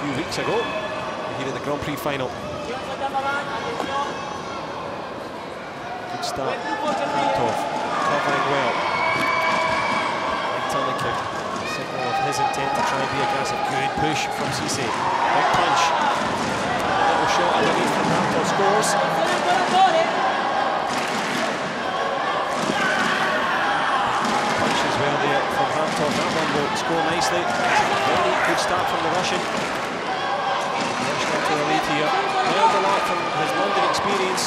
few weeks ago here in the Grand Prix final. Good start. Khramtcov covering well. Right tourniquet. Signal of his intent to try and be aggressive. Good push from Cisse. Big punch. A little shot underneath from Khramtcov scores. Well there from Khramtcov. That one will score nicely. Very good start from the Russian. Into here. Learned a lot from his London experience.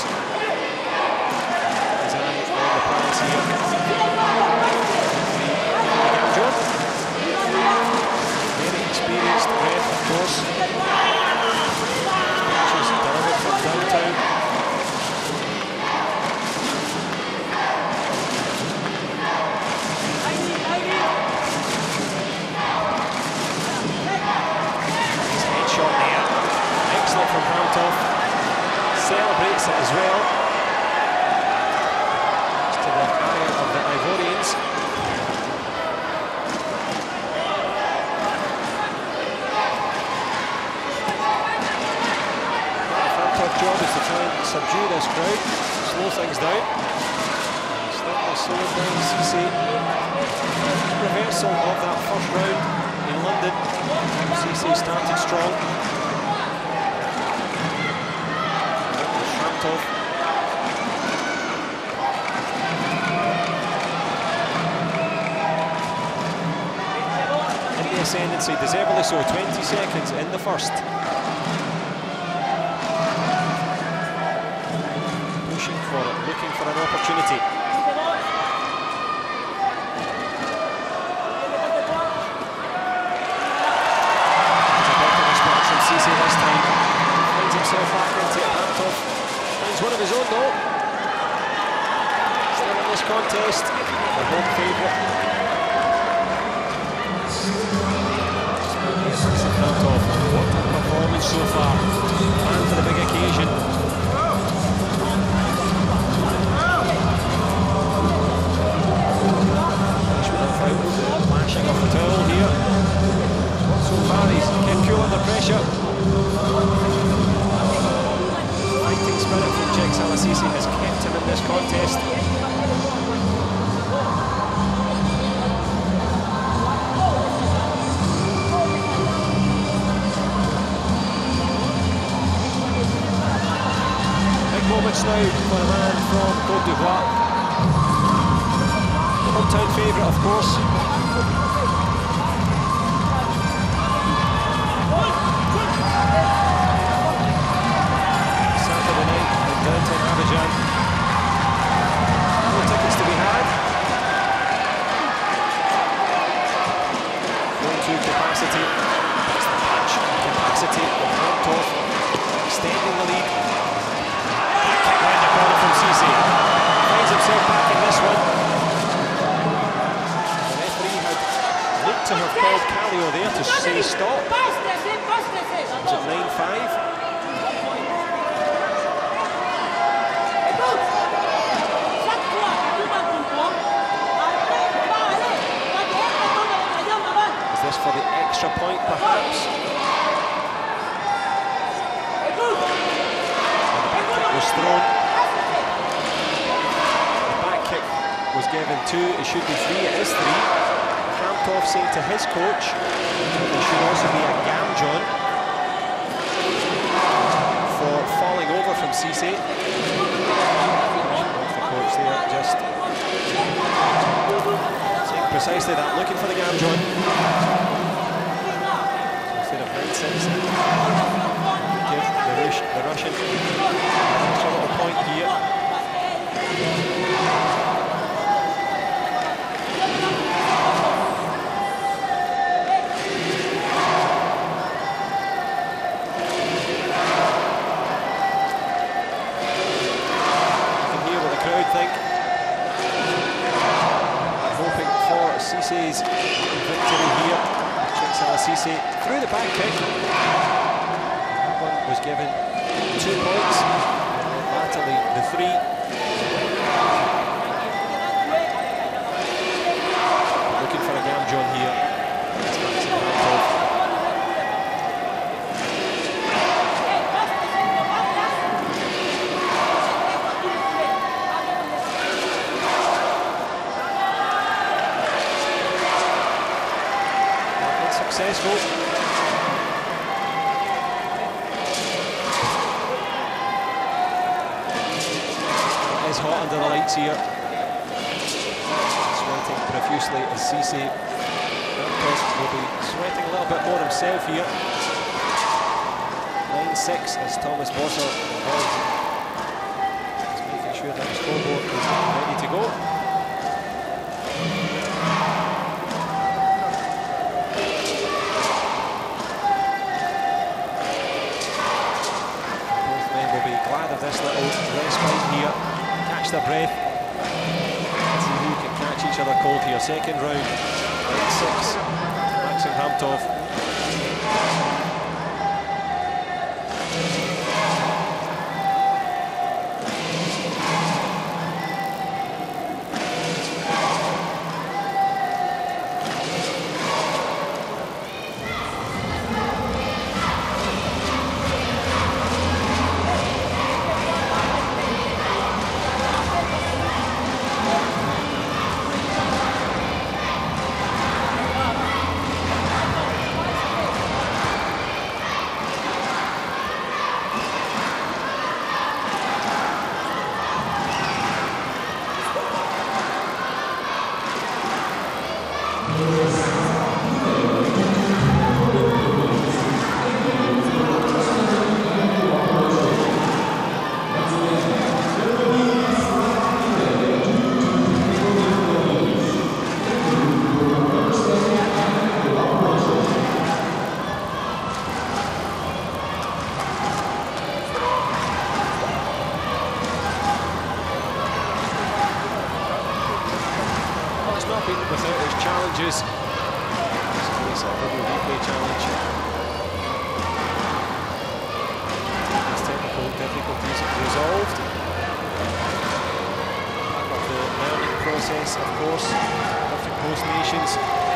His eye on the prize here. John. Very experienced ref, of course. Matches delivered from downtown. His headshot there. Excellent from Khramtcov. Celebrates it as well. To the eye of the Ivorians. The Khramtcov job is to try and subdue this crowd, slow things down. Starting to slow it down, Cisse. Reversal of that first round in London. Cisse started strong. In the ascendancy, deservedly so, 20 seconds in the first. Pushing for it, looking for an opportunity. There's a better response from Cisse this time. Finds himself back into it. Khramtcov finds one of his own though. Still in this contest, the home favourite. Moments now for the man from Cote d'Ivoire. Hometown favourite, of course. Finds himself back in this one. The referee had looked to have called kal-yeo there to say stop. It's at 9-5. Is this for the extra point, perhaps? The back kick was thrown. The back kick was given two. It should be three. It is three. Khramtcov saying to his coach there should also be a gam-jeom for falling over from Cisse. The coach there, just saying precisely that, looking for the gam-jeom. Instead of nine six. Give the, Rush, the Russian an extra little point here. Think. Hoping for Cisse's victory here. Cheick Sallah Cisse through the back kick. That one was given two points. Latterly the three. Looking for a gam-jeom here. That's Maksim Khramtcov. Successful. It is hot under the lights here. Sweating profusely as Cisse will be sweating a little bit more himself here. 9-6 as Thomas involved. Just making sure that the scoreboard is ready to go. Here. Second round, 9-6, Maksim Khramtcov seconds left in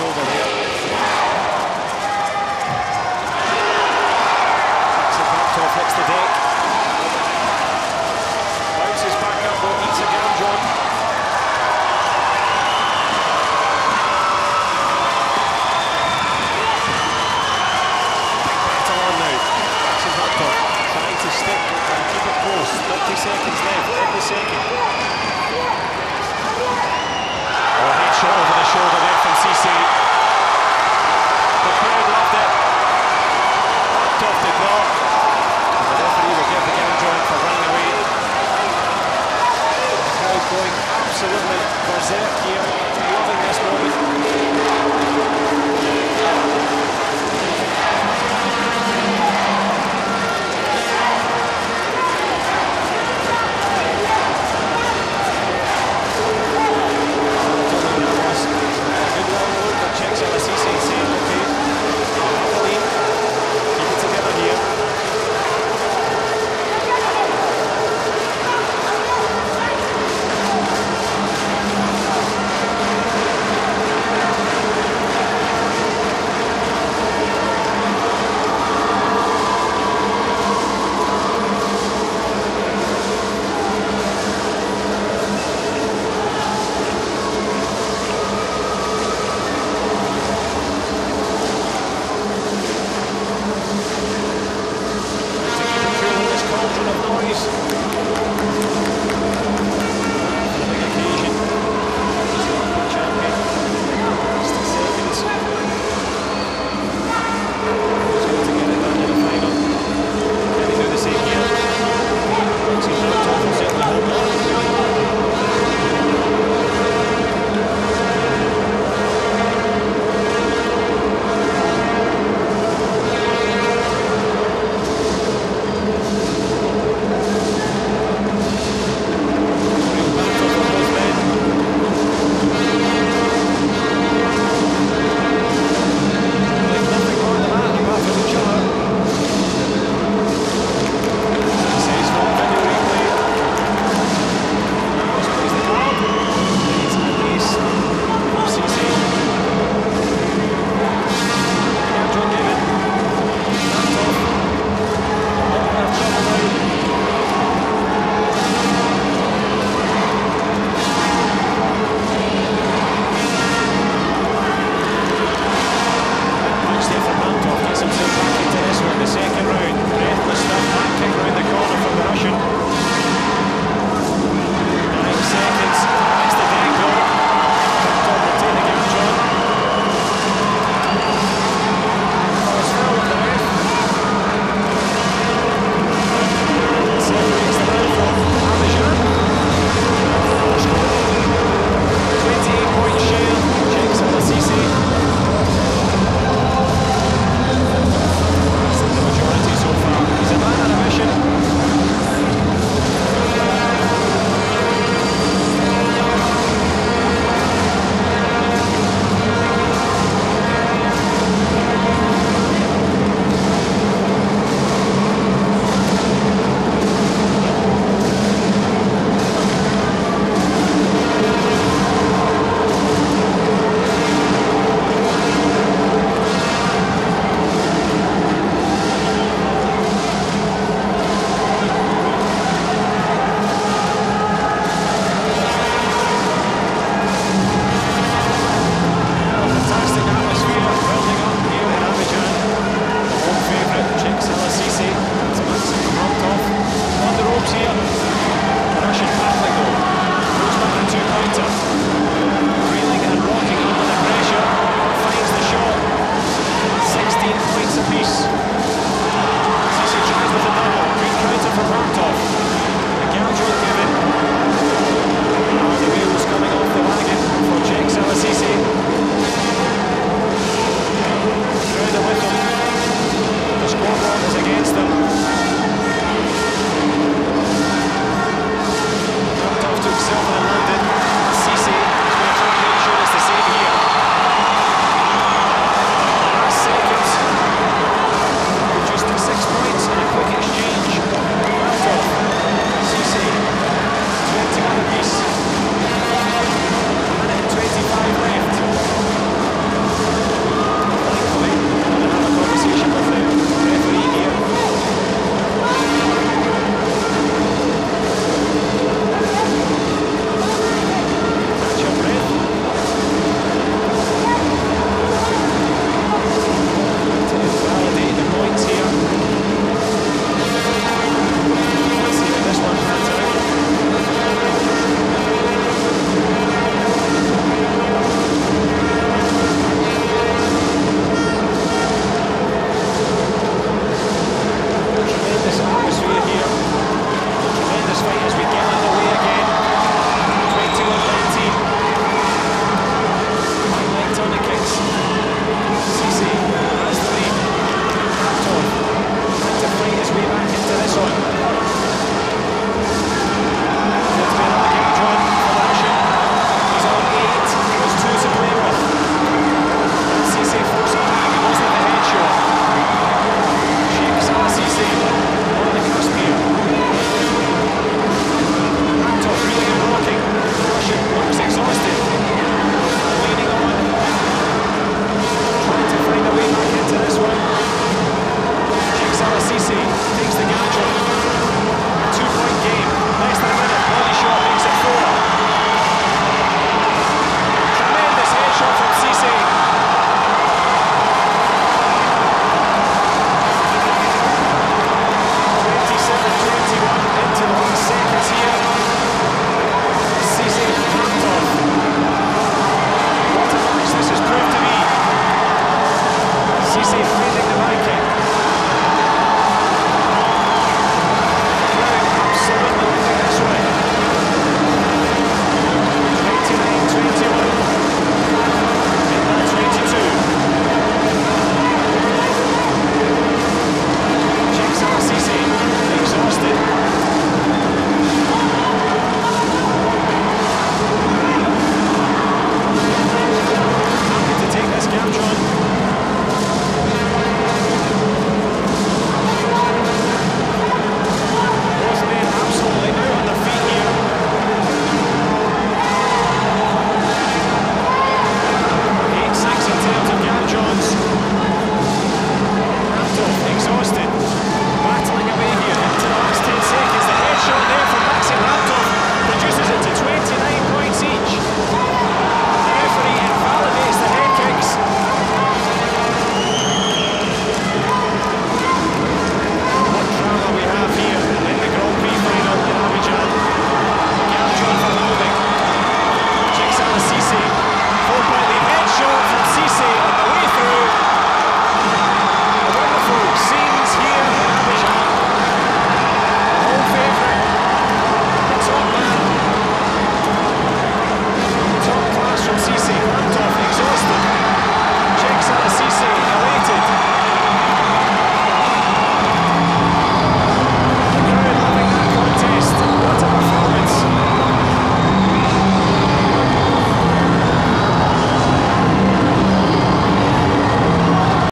the second.